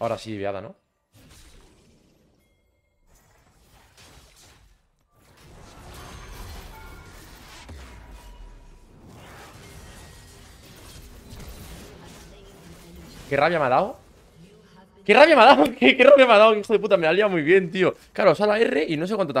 Ahora sí, viada, ¿no? ¿Qué rabia me ha dado? ¿Qué rabia me ha dado? ¿Qué, qué rabia me ha dado? Hijo de puta, me ha liado muy bien, tío Claro, sale la R y no sé cuánto tarda